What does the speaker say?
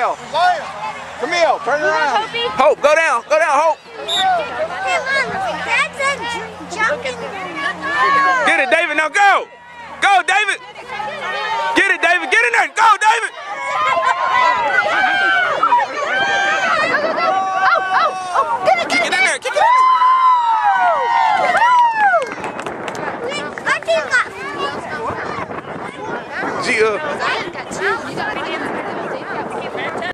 Camille, turn around. Hope, go down, go down, Hope. Get it, David, now go. Go, David. Get it, David, get in there. Go, David. Kick in there, kick in there. Uh,